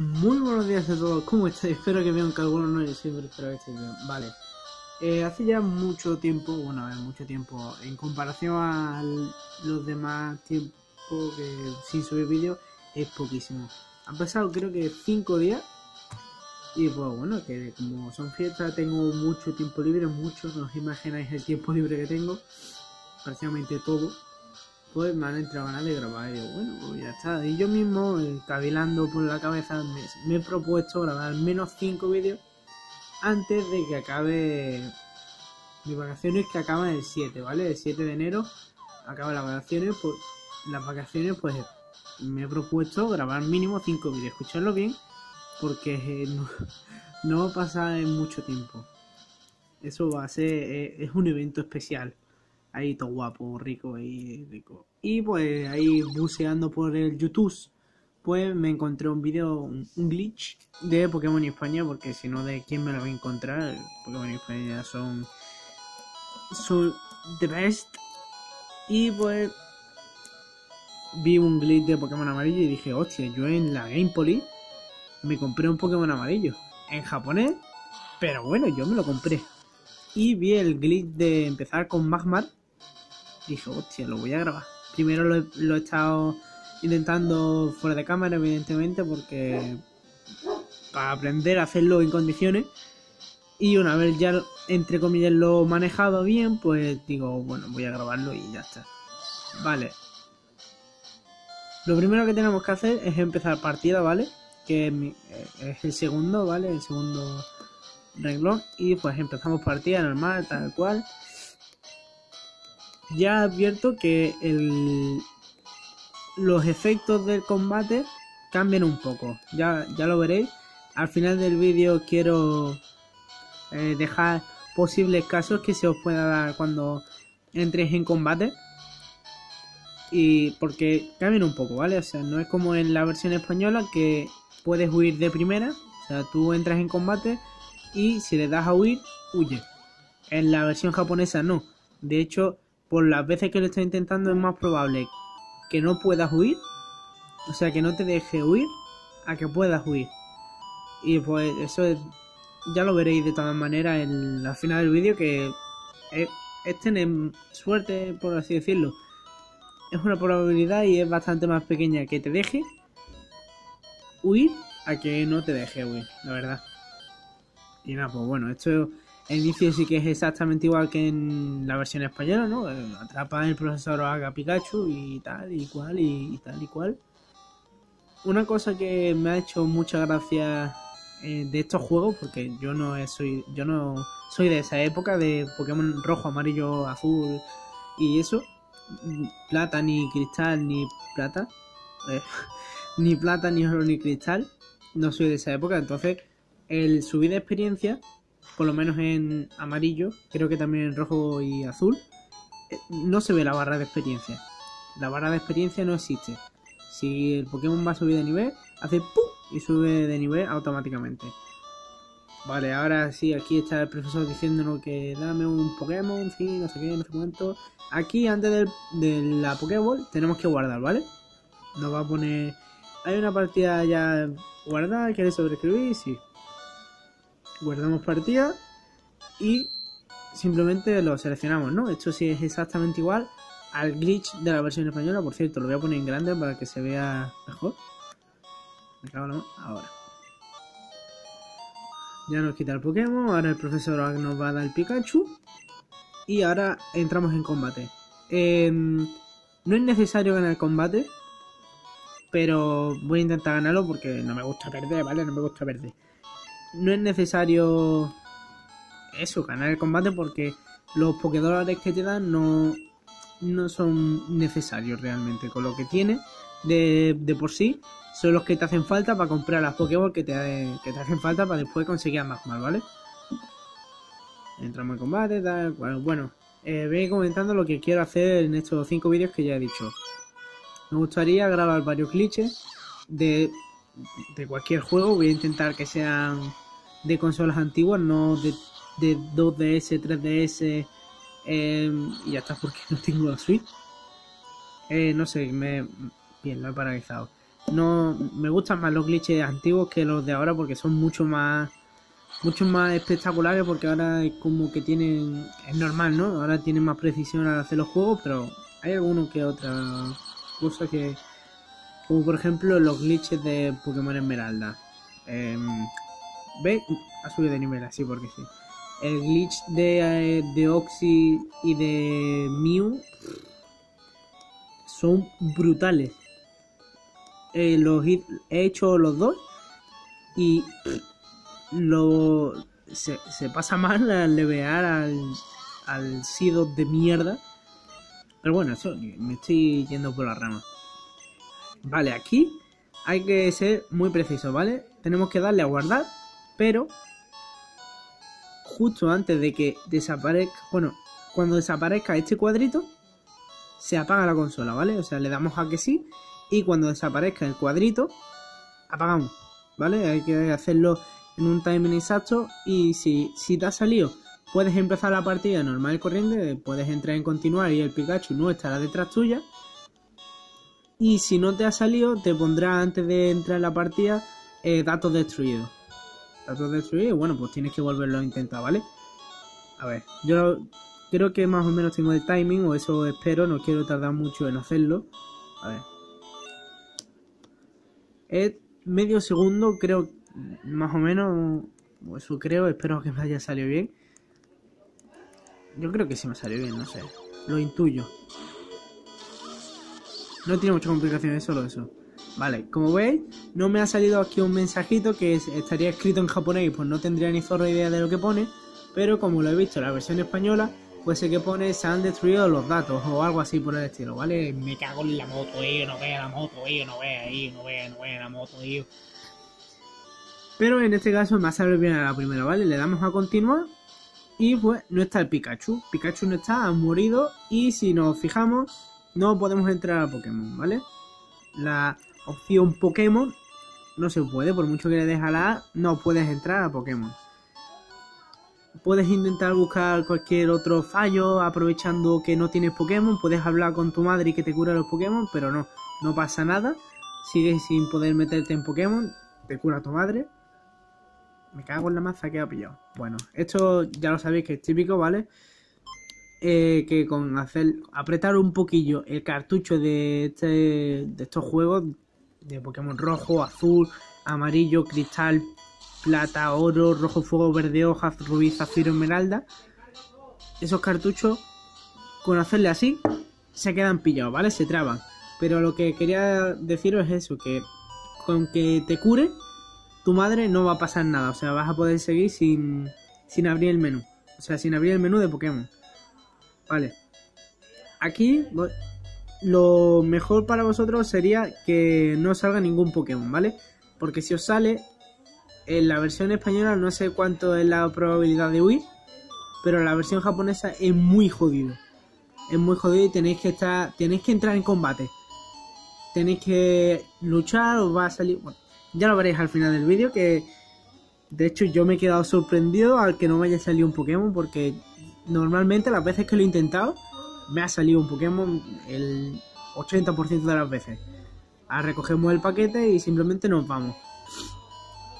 Muy buenos días a todos, ¿cómo estáis? Espero que vean que algunos no, yo siempre espero que estéis bien. Vale, eh, hace ya mucho tiempo, bueno, ver, mucho tiempo, en comparación a los demás tiempos que sin subir vídeos, es poquísimo. Han pasado creo que 5 días y pues bueno, que como son fiestas tengo mucho tiempo libre, mucho, no os imagináis el tiempo libre que tengo, prácticamente todo pues me han entrado ganas de grabar. Y bueno, pues ya está. Y yo mismo, eh, cavilando por la cabeza, me, he propuesto grabar al menos 5 vídeos antes de que acabe mis vacaciones, que acaban el 7, ¿vale? El 7 de enero acaban las vacaciones. Pues las vacaciones, pues me he propuesto grabar mínimo 5 vídeos. Escucharlo bien, porque eh, no, no, va a pasar en mucho tiempo. Eso va a ser, eh, es un evento especial ahí todo guapo, rico y rico. Y pues ahí buceando por el YouTube, pues me encontré un video, un, glitch de Pokémon España, porque si no, ¿de quién me lo voy a encontrar? Pokémon España son, son the best. Y pues vi un glitch de Pokémon amarillo y dije, hostia, yo en la Game Poly me compré un Pokémon amarillo en japonés, pero bueno, yo me lo compré. Y vi el glitch de empezar con Magmar dije, hostia, lo voy a grabar. Primero lo he, estado intentando fuera de cámara, evidentemente, porque para aprender a hacerlo en condiciones. Y una vez ya, entre comillas, lo he manejado bien, pues digo, bueno, voy a grabarlo y ya está. Vale. Lo primero que tenemos que hacer es empezar partida, ¿vale? Que es el segundo, ¿vale? El segundo renglón. Y pues empezamos partida normal, tal cual ya advierto que el, los efectos del combate cambian un poco. Ya, ya lo veréis. Al final del vídeo quiero eh, dejar posibles casos que se os pueda dar cuando entres en combate. Y porque cambian un poco, ¿vale? O sea, no es como en la versión española que puedes huir de primera. O sea, tú entras en combate y si le das a huir, huye. En la versión japonesa no. De hecho, por las veces que lo estoy intentando es más probable que no puedas huir, o sea, que no te deje huir, a que puedas huir. Y pues eso es, ya lo veréis de todas maneras en la final del vídeo, que es, tener suerte, por así decirlo. Es una probabilidad y es bastante más pequeña que te deje huir a que no te deje huir, la verdad. Y nada, pues bueno, esto el inicio sí que es exactamente igual que en la versión española, ¿no? Eh, atrapa el profesor Haga Pikachu y tal y cual y, tal y cual. Una cosa que me ha hecho mucha gracia eh, de estos juegos, porque yo no soy, yo no soy de esa época de Pokémon rojo, amarillo, azul y eso, plata ni cristal ni plata, eh, ni plata ni oro ni cristal, no soy de esa época, entonces el subir de experiencia por lo menos en amarillo, creo que también en rojo y azul, eh, no se ve la barra de experiencia. La barra de experiencia no existe. Si el Pokémon va a subir de nivel, hace ¡pum! y sube de nivel automáticamente. Vale, ahora sí, aquí está el profesor diciéndonos que dame un Pokémon, sí, no sé qué, no sé cuánto. Aquí, antes de la Pokéball, tenemos que guardar, ¿vale? Nos va a poner... Hay una partida ya guardada, ¿quieres sobreescribir? Sí guardamos partida y simplemente lo seleccionamos, ¿no? Esto sí es exactamente igual al glitch de la versión española, por cierto, lo voy a poner en grande para que se vea mejor. Me cago en ahora. Ya nos quita el Pokémon, ahora el profesor nos va a dar el Pikachu y ahora entramos en combate. Em, no es necesario ganar combate, pero voy a intentar ganarlo porque no me gusta perder, ¿vale? No me gusta perder no es necesario eso, ganar el combate porque los Pokédólares que te dan no, no son necesarios realmente. Con lo que tienes de, de, por sí son los que te hacen falta para comprar las Pokéball que te, que te hacen falta para después conseguir más mal, ¿vale? Entramos en combate, tal, bueno, eh, voy comentando lo que quiero hacer en estos 5 vídeos que ya he dicho. Me gustaría grabar varios glitches de de cualquier juego. Voy a intentar que sean de consolas antiguas, no de, de 2DS, 3DS em, y ya está porque no tengo la Switch. Eh, no sé, me... Bien, lo he paralizado. No, me gustan más los glitches antiguos que los de ahora porque son mucho más mucho más espectaculares porque ahora es como que tienen es normal, ¿no? Ahora tienen más precisión al hacer los juegos, pero hay alguno que otra cosa que como por ejemplo los glitches de Pokémon Esmeralda. Eh, ¿Ve? Ha subido de nivel así porque sí. El glitch de, eh, de Oxy y de Mew son brutales. Eh, los he hecho los dos y lo se, pasa mal al levear al, al Sido de mierda. Pero bueno, eso me estoy yendo por la rama. Vale, aquí hay que ser muy preciso, ¿vale? Tenemos que darle a guardar, pero justo antes de que desaparezca, bueno, cuando desaparezca este cuadrito, se apaga la consola, ¿vale? O sea, le damos a que sí y cuando desaparezca el cuadrito, apagamos, ¿vale? Hay que hacerlo en un timing exacto y si, si te ha salido, puedes empezar la partida normal y corriente, puedes entrar en continuar y el Pikachu no estará detrás tuya. Y si no te ha salido, te pondrá antes de entrar en la partida eh, datos destruidos. Datos destruidos, bueno, pues tienes que volverlo a intentar, ¿vale? A ver, yo creo que más o menos tengo el timing, o eso espero, no quiero tardar mucho en hacerlo. A ver. Es medio segundo, creo, más o menos, eso creo, espero que me haya salido bien. Yo creo que sí me salió bien, no sé. Lo intuyo. No tiene mucha complicación, es solo eso. Vale, como veis, no me ha salido aquí un mensajito que estaría escrito en japonés y pues no tendría ni zorra idea de lo que pone. Pero como lo he visto en la versión española, pues sé que pone se han destruido los datos o algo así por el estilo, ¿vale? Me cago en la moto, eh, no vea la moto, eh, no vea ahí, no vea, no vea la moto, eh. Pero en este caso me ha salido bien a la primera, ¿vale? Le damos a continuar y pues no está el Pikachu. Pikachu no está, ha morido y si nos fijamos no podemos entrar a Pokémon, ¿vale? La opción Pokémon no se puede, por mucho que le dejes a la A, no puedes entrar a Pokémon. Puedes intentar buscar cualquier otro fallo aprovechando que no tienes Pokémon, puedes hablar con tu madre y que te cura los Pokémon, pero no, no pasa nada. Sigues sin poder meterte en Pokémon, te cura tu madre. Me cago en la maza que ha pillado. Bueno, esto ya lo sabéis que es típico, ¿vale? Eh, que con hacer apretar un poquillo el cartucho de, este, de estos juegos de Pokémon rojo, azul, amarillo, cristal, plata, oro, rojo, fuego, verde, hoja, rubí, zafiro, esmeralda, esos cartuchos con hacerle así se quedan pillados, ¿vale? Se traban. Pero lo que quería deciros es eso, que con que te cure, tu madre no va a pasar nada. O sea, vas a poder seguir sin, sin abrir el menú. O sea, sin abrir el menú de Pokémon. Vale. Aquí lo mejor para vosotros sería que no salga ningún Pokémon, ¿vale? Porque si os sale, en la versión española no sé cuánto es la probabilidad de huir, pero la versión japonesa es muy jodido. Es muy jodido y tenéis que estar, tenéis que entrar en combate. Tenéis que luchar, os va a salir, bueno, ya lo veréis al final del vídeo que de hecho yo me he quedado sorprendido al que no me haya salido un Pokémon porque normalmente las veces que lo he intentado me ha salido un Pokémon el 80% de las veces. Ahora recogemos el paquete y simplemente nos vamos.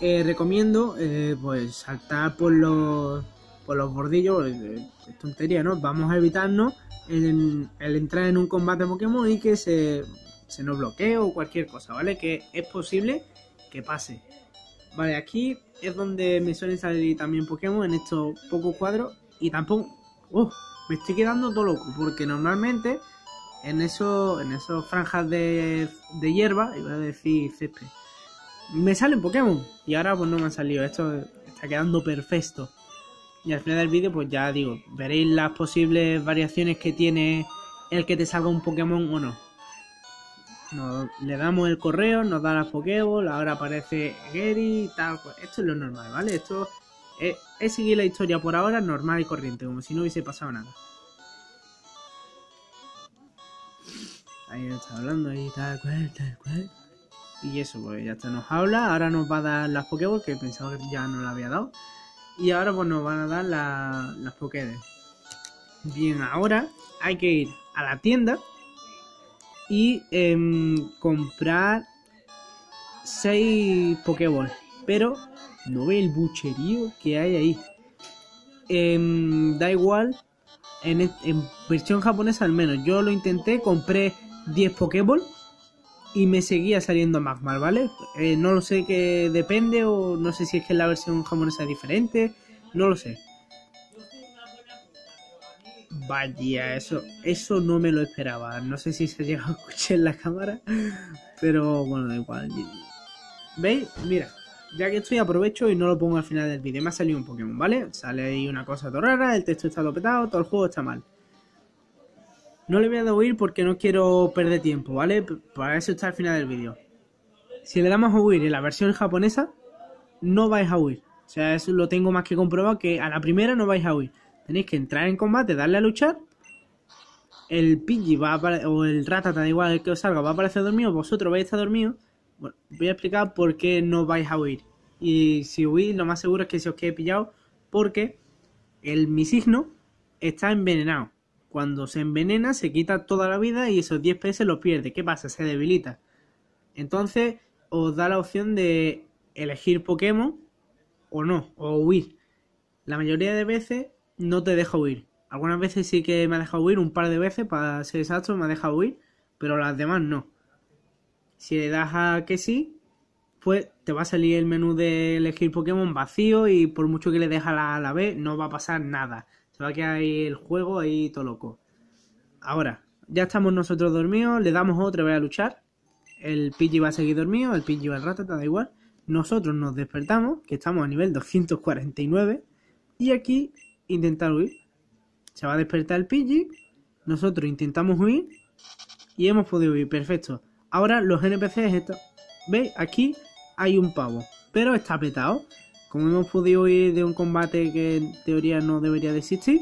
Eh, recomiendo eh, pues saltar por los por los bordillos, eh, es tontería, ¿no? Vamos a evitarnos el, entrar en un combate Pokémon y que se, se nos bloquee o cualquier cosa, ¿vale? Que es posible que pase. Vale, aquí es donde me suelen salir también Pokémon en estos pocos cuadros y tampoco... ¡Oh! Me estoy quedando todo loco porque normalmente en eso, en esos franjas de, de hierba, iba a decir césped, me salen Pokémon y ahora pues no me han salido. Esto está quedando perfecto. Y al final del vídeo pues ya digo, veréis las posibles variaciones que tiene el que te salga un Pokémon o no. le damos el correo, nos da la Pokéball, ahora aparece Gary y tal. Pues esto es lo normal, ¿vale? Esto es, seguir la historia por ahora normal y corriente, como si no hubiese pasado nada. Ahí está hablando, ahí tal cual, tal cual. Y eso, pues ya está, nos habla. Ahora nos va a dar las Pokéballs, que pensaba que ya no la había dado. Y ahora pues nos van a dar las Pokédex. Bien, ahora hay que ir a la tienda y em, comprar 6 Pokéball. Pero no ve el bucherío que hay ahí. Em, da igual, en, en, versión japonesa al menos. Yo lo intenté, compré 10 Pokéball y me seguía saliendo Magmar, ¿vale? Eh, no lo sé que depende o no sé si es que la versión japonesa es diferente, no lo sé. Vaya, eso, eso no me lo esperaba. No sé si se llega a escuchar en la cámara, pero bueno, da igual. ¿Veis? Mira, ya que estoy aprovecho y no lo pongo al final del vídeo. Me ha salido un Pokémon, ¿vale? Sale ahí una cosa todo rara, el texto está todo petado, todo el juego está mal. No le voy a dar huir porque no quiero perder tiempo, ¿vale? Para eso está al final del vídeo. Si le damos a huir en la versión japonesa, no vais a huir. O sea, eso lo tengo más que comprobado que a la primera no vais a huir. Tenéis que entrar en combate, darle a luchar. El Pidgey va a o el Ratata, da igual el que os salga, va a aparecer dormido, vosotros vais a estar dormidos. Bueno, voy a explicar por qué no vais a huir. Y si huís, lo más seguro es que se os quede pillado porque el mi signo está envenenado. Cuando se envenena se quita toda la vida y esos 10 PS los pierde. ¿Qué pasa? Se debilita. Entonces os da la opción de elegir Pokémon o no, o huir. La mayoría de veces no te deja huir. Algunas veces sí que me ha dejado huir, un par de veces para ser exacto me ha dejado huir, pero las demás no. Si le das a que sí, pues te va a salir el menú de elegir Pokémon vacío y por mucho que le dejas A la B no va a pasar nada. Se va a quedar ahí el juego ahí todo loco. Ahora, ya estamos nosotros dormidos, le damos otra vez a luchar. El Pidgey va a seguir dormido, el Pidgey va al rato, da igual. Nosotros nos despertamos, que estamos a nivel 249. Y aquí intentar huir. Se va a despertar el Pidgey. Nosotros intentamos huir. Y hemos podido huir, perfecto. Ahora los NPCs están... ¿Veis? Aquí hay un pavo. Pero está petado. Como hemos podido ir de un combate que en teoría no debería de existir,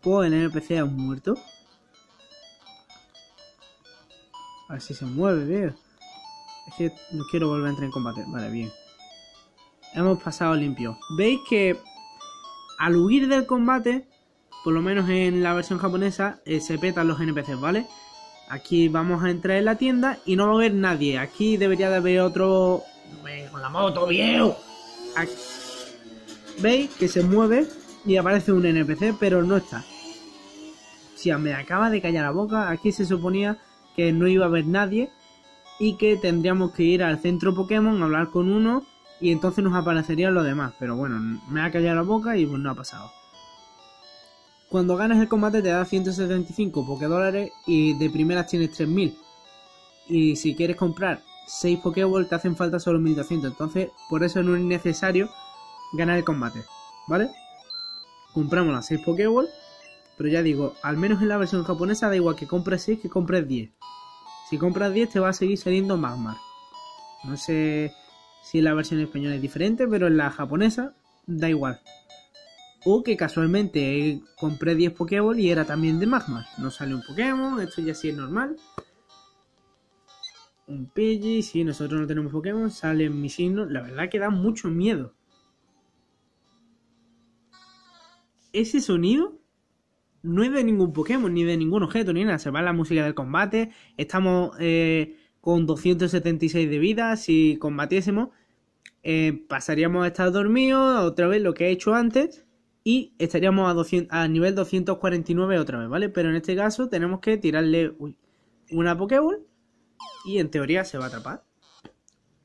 pues el NPC ha muerto. A ver si se mueve, bien. Es que no quiero volver a entrar en combate. Vale, bien. Hemos pasado limpio. Veis que al huir del combate, por lo menos en la versión japonesa, eh, se petan los NPCs, ¿vale? Aquí vamos a entrar en la tienda y no va a haber nadie. Aquí debería de haber otro... Con la moto, viejo. ¿Veis? Que se mueve y aparece un NPC, pero no está. Si me acaba de callar la boca, aquí se suponía que no iba a haber nadie y que tendríamos que ir al centro Pokémon, hablar con uno y entonces nos aparecerían los demás. Pero bueno, me ha callado la boca y pues no ha pasado. Cuando ganas el combate te da 175 Pokédólares y de primeras tienes 3000. Y si quieres comprar 6 Pokéball te hacen falta solo 1200. Entonces, por eso no es necesario ganar el combate. ¿Vale? Compramos las 6 Pokéball. Pero ya digo, al menos en la versión japonesa da igual que compres 6 que compres 10. Si compras 10 te va a seguir saliendo Magmar. No sé si en la versión española es diferente, pero en la japonesa da igual. O que casualmente compré 10 Pokéball y era también de Magmar. No sale un Pokémon, esto ya sí es normal un Pidgey, si nosotros no tenemos Pokémon, sale mi signo. La verdad que da mucho miedo. Ese sonido no es de ningún Pokémon, ni de ningún objeto, ni nada. Se va la música del combate. Estamos eh, con 276 de vida. Si combatiésemos, eh, pasaríamos a estar dormidos, otra vez lo que he hecho antes. Y estaríamos a, 200, a nivel 249 otra vez, ¿vale? Pero en este caso tenemos que tirarle una Pokéball y en teoría se va a atrapar.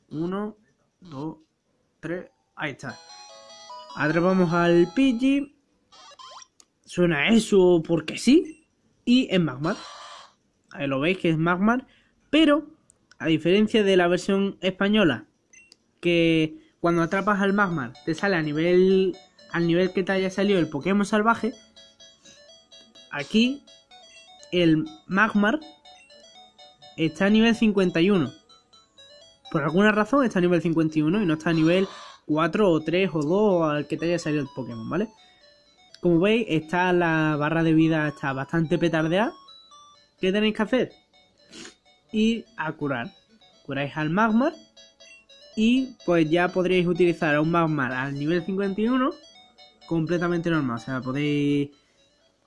Uno, dos, tres. Ahí está. Atrapamos al Pidgey. Suena eso porque sí. Y es Magmar. Ahí lo veis que es Magmar. Pero, a diferencia de la versión española, que cuando atrapas al Magmar te sale a nivel al nivel que te haya salido el Pokémon salvaje, aquí el Magmar está a nivel 51. Por alguna razón está a nivel 51 y no está a nivel 4 o 3 o 2 al que te haya salido el Pokémon, ¿vale? Como veis, está la barra de vida está bastante petardeada. ¿Qué tenéis que hacer? Ir a curar. Curáis al Magmar y pues ya podréis utilizar a un Magmar al nivel 51 completamente normal. O sea, podéis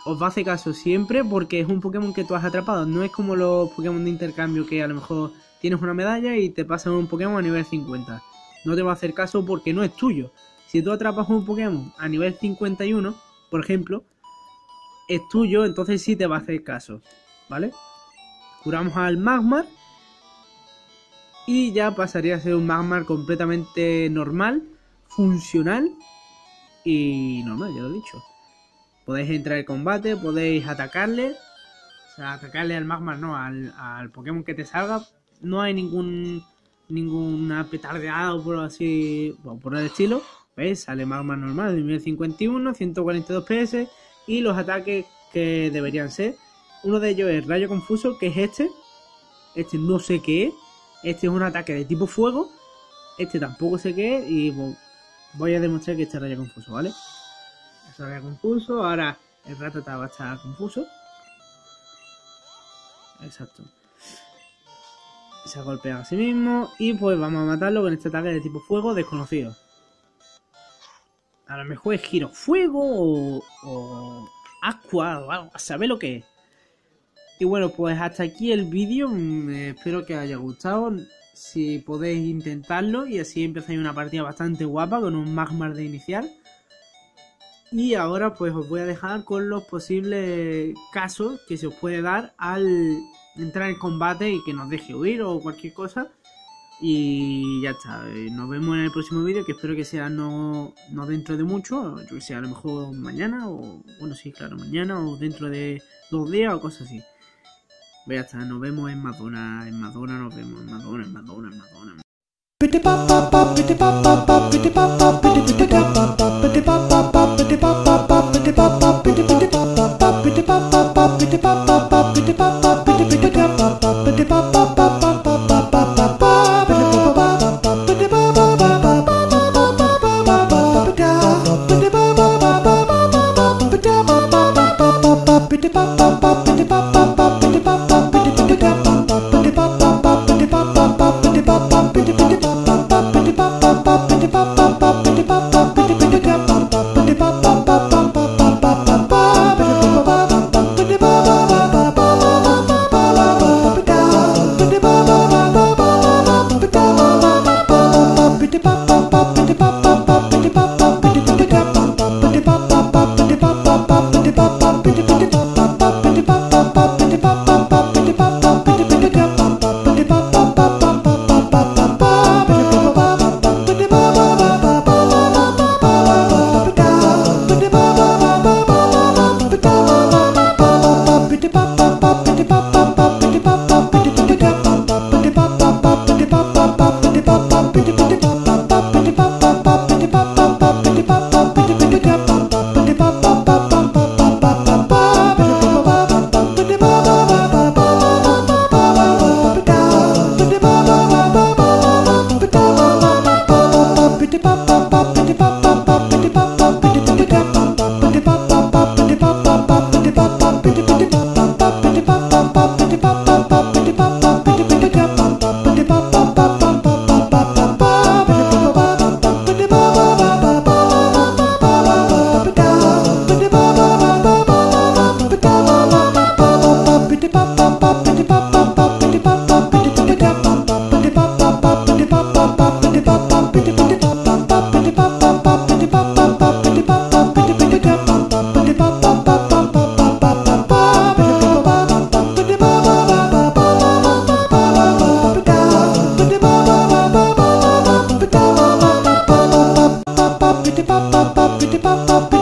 os va a hacer caso siempre porque es un Pokémon que tú has atrapado. No es como los Pokémon de intercambio que a lo mejor tienes una medalla y te pasan un Pokémon a nivel 50. No te va a hacer caso porque no es tuyo. Si tú atrapas un Pokémon a nivel 51, por ejemplo, es tuyo, entonces sí te va a hacer caso. ¿Vale? Curamos al Magmar. Y ya pasaría a ser un Magmar completamente normal, funcional y normal, ya lo he dicho. Podéis entrar en combate, podéis atacarle. O sea, atacarle al Magmar, no, al, al Pokémon que te salga. No hay ningún ninguna petardeada o por así, por el estilo. ¿Veis? Sale Magmar normal de nivel 51, 142 PS y los ataques que deberían ser. Uno de ellos es Rayo Confuso, que es este. Este no sé qué es. Este es un ataque de tipo fuego. Este tampoco sé qué es. Y voy a demostrar que este es Rayo Confuso, ¿vale? Este Rayo Confuso. Ahora el Ratata va a estar confuso. Exacto. Se golpea a sí mismo. Y pues vamos a matarlo con este ataque de tipo fuego desconocido. A lo mejor es giro fuego o, o aqua o algo. Sabe lo que es. Y bueno, pues hasta aquí el vídeo. Mm, espero que haya gustado. Si podéis intentarlo y así empezáis una partida bastante guapa con un Magmar de inicial. Y ahora pues os voy a dejar con los posibles casos que se os puede dar al entrar en combate y que nos deje huir o cualquier cosa. Y ya está, eh, nos vemos en el próximo vídeo que espero que sea no, no dentro de mucho, yo que sé, a lo mejor mañana o bueno sí, claro, mañana o dentro de dos días o cosas así. Voy hasta, nos vemos en Madonna, en Madonna nos vemos, en Madonna, en Madonna, en Madonna. Madonna. Pop, pop, pop.